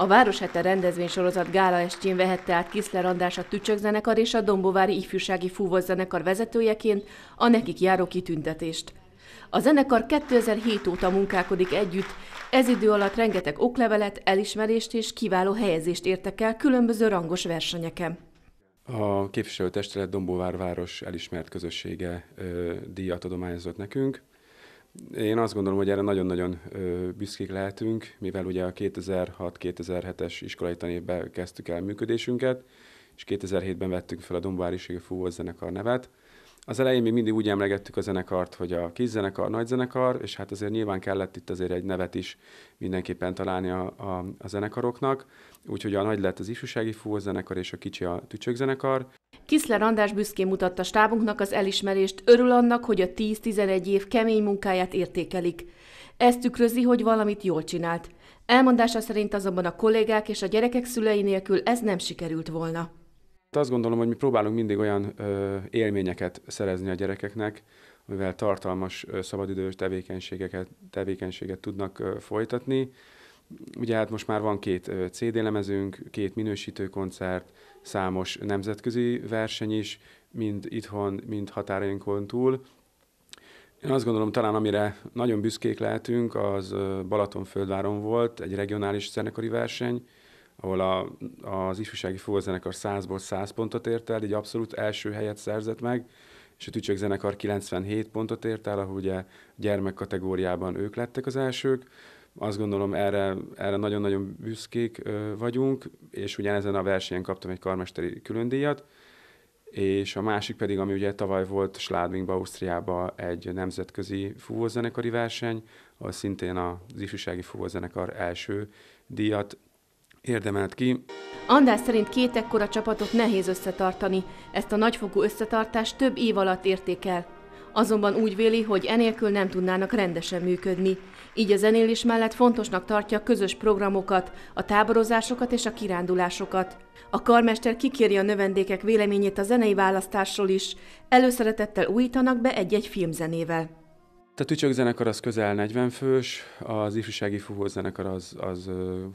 A Városhete rendezvénysorozat gála estjén vehette át Kiszler András a Tücsök és a Dombovári Ifjúsági Fúvos zenekar vezetőjeként a nekik járó kitüntetést. A zenekar 2007 óta munkálkodik együtt, ez idő alatt rengeteg oklevelet, elismerést és kiváló helyezést értek el különböző rangos versenyeken. A képviselőtestület Dombóvár város elismert közössége díjat adományozott nekünk. Én azt gondolom, hogy erre nagyon-nagyon büszkék lehetünk, mivel ugye a 2006-2007-es iskolai tanévben kezdtük el működésünket, és 2007-ben vettük fel a Dombóvári Fúvós zenekar nevet. Az elején mi mindig úgy emlegettük a zenekart, hogy a kis zenekar, nagy és hát azért nyilván kellett itt azért egy nevet is mindenképpen találni a, a, a zenekaroknak. Úgyhogy a nagy lett az ifjúsági fúvós zenekar, és a kicsi a tücsök zenekar. Kiszler András büszkén mutatta stábunknak az elismerést, örül annak, hogy a 10-11 év kemény munkáját értékelik. Ez tükrözi, hogy valamit jól csinált. Elmondása szerint azonban a kollégák és a gyerekek szülei nélkül ez nem sikerült volna. Azt gondolom, hogy mi próbálunk mindig olyan ö, élményeket szerezni a gyerekeknek, amivel tartalmas ö, szabadidős tevékenységeket, tevékenységet tudnak ö, folytatni. Ugye hát most már van két CD lemezünk, két minősítő koncert, számos nemzetközi verseny is, mind itthon, mind határainkon túl. Én azt gondolom, talán amire nagyon büszkék lehetünk, az Balatonföldváron volt egy regionális zenekari verseny, ahol a, az ifjúsági fúvózenekar 100-ból 100 pontot ért el, így abszolút első helyet szerzett meg, és a Tücsök zenekar 97 pontot ért el, ahol ugye gyermek kategóriában ők lettek az elsők. Azt gondolom, erre, erre nagyon-nagyon büszkék vagyunk, és ugyanezen a versenyen kaptam egy karmesteri különdíjat, és a másik pedig, ami ugye tavaly volt Sládvingba, Ausztriába egy nemzetközi fúvózenekari verseny, ahol szintén az ifjúsági fúvózenekar első díjat érdemelt ki. András szerint két ekkora csapatot nehéz összetartani, ezt a nagyfokú összetartást több év alatt értékel. Azonban úgy véli, hogy enélkül nem tudnának rendesen működni. Így a zenélés mellett fontosnak tartja közös programokat, a táborozásokat és a kirándulásokat. A karmester kikéri a növendékek véleményét a zenei választásról is, előszeretettel újítanak be egy-egy filmzenével. A Tücsök zenekar az közel 40 fős, az ifjúsági fúvós zenekar az, az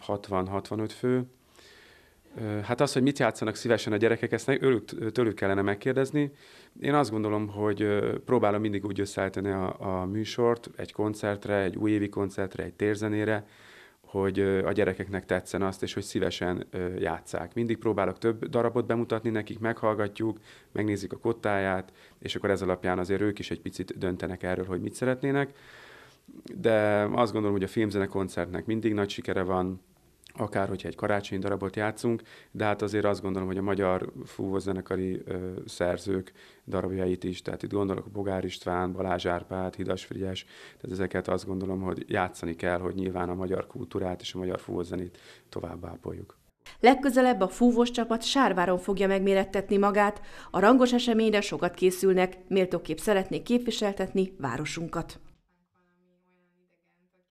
60-65 fő. Hát az, hogy mit játszanak szívesen a gyerekek, ezt őlük, tőlük kellene megkérdezni. Én azt gondolom, hogy próbálom mindig úgy összeállítani a, a műsort egy koncertre, egy újévi koncertre, egy térzenére, hogy a gyerekeknek tetszen azt, és hogy szívesen játszák. Mindig próbálok több darabot bemutatni nekik, meghallgatjuk, megnézik a kottáját, és akkor ez alapján azért ők is egy picit döntenek erről, hogy mit szeretnének. De azt gondolom, hogy a filmzene koncertnek mindig nagy sikere van, akár hogyha egy karácsonyi darabot játszunk, de hát azért azt gondolom, hogy a magyar fúvózenekari ö, szerzők darabjait is, tehát itt gondolok Bogár István, Balázs Árpád, Hidas Frigyes, tehát ezeket azt gondolom, hogy játszani kell, hogy nyilván a magyar kultúrát és a magyar fúvózenét tovább ápoljuk. Legközelebb a fúvós csapat Sárváron fogja megmérettetni magát, a rangos eseményre sokat készülnek, méltóképp szeretnék képviseltetni városunkat.